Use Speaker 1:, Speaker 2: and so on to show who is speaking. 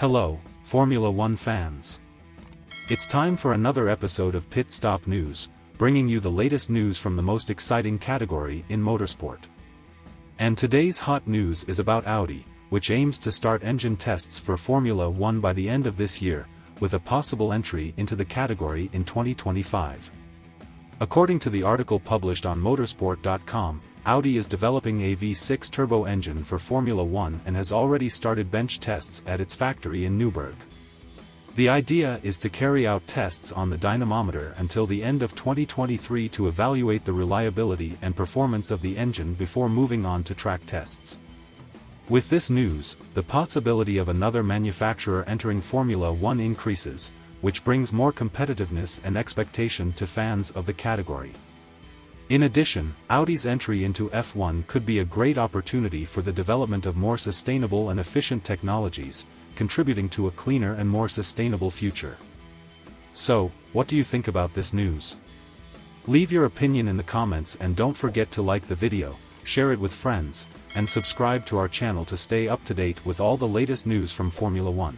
Speaker 1: Hello, Formula One fans. It's time for another episode of Pit Stop News, bringing you the latest news from the most exciting category in motorsport. And today's hot news is about Audi, which aims to start engine tests for Formula One by the end of this year, with a possible entry into the category in 2025. According to the article published on motorsport.com, Audi is developing a V6 turbo engine for Formula One and has already started bench tests at its factory in Neuburg. The idea is to carry out tests on the dynamometer until the end of 2023 to evaluate the reliability and performance of the engine before moving on to track tests. With this news, the possibility of another manufacturer entering Formula One increases, which brings more competitiveness and expectation to fans of the category. In addition, Audi's entry into F1 could be a great opportunity for the development of more sustainable and efficient technologies, contributing to a cleaner and more sustainable future. So, what do you think about this news? Leave your opinion in the comments and don't forget to like the video, share it with friends, and subscribe to our channel to stay up to date with all the latest news from Formula One.